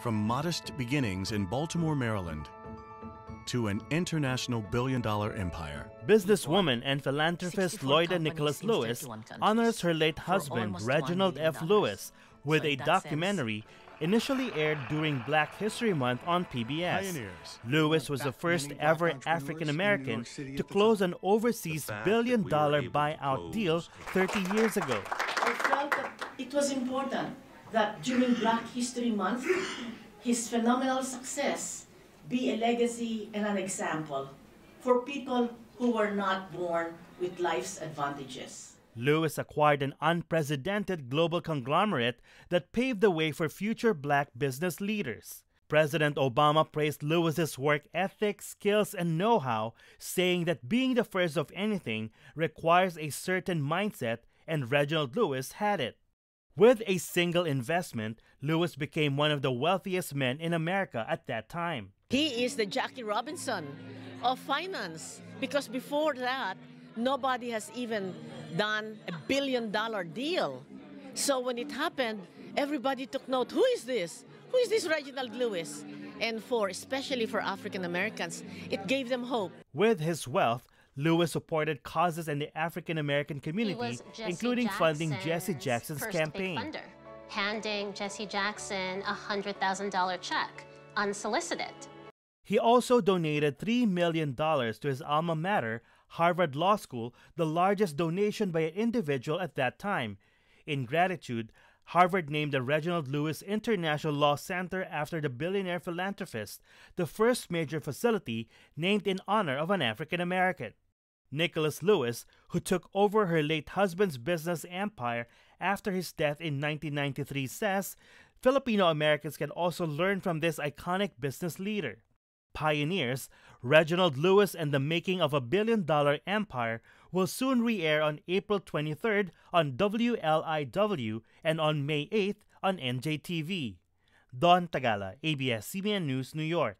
From modest beginnings in Baltimore, Maryland, to an international billion dollar empire. Businesswoman and philanthropist Loida Nicolas Lewis honors her late husband, Reginald F. Lewis, with a documentary initially aired during Black History Month on PBS. Pioneers. Lewis was the first ever African American to close an overseas billion dollar buyout deal 30 years ago. I felt that it was important that during Black History Month, his phenomenal success be a legacy and an example for people who were not born with life's advantages. Lewis acquired an unprecedented global conglomerate that paved the way for future black business leaders. President Obama praised Lewis's work ethic, skills, and know how, saying that being the first of anything requires a certain mindset, and Reginald Lewis had it. With a single investment, Lewis became one of the wealthiest men in America at that time. He is the Jackie Robinson of finance because before that, nobody has even done a billion dollar deal. So when it happened, everybody took note who is this? Who is this Reginald Lewis? And for especially for African Americans, it gave them hope. With his wealth, Lewis supported causes in the African American community, including funding Jesse Jackson's Jackson's campaign. Funder, handing Jesse Jackson a hundred thousand dollar check unsolicited. He also donated $3 million to his alma mater, Harvard Law School, the largest donation by an individual at that time. In gratitude, Harvard named the Reginald Lewis International Law Center after the billionaire philanthropist, the first major facility named in honor of an African American. Nicolas Lewis, who took over her late husband's business empire after his death in 1993, says Filipino Americans can also learn from this iconic business leader. Pioneers, Reginald Lewis and the Making of a Billion Dollar Empire will soon re air on April 23rd on WLIW and on May 8th on NJTV. Don Tagala, ABS CBN News, New York.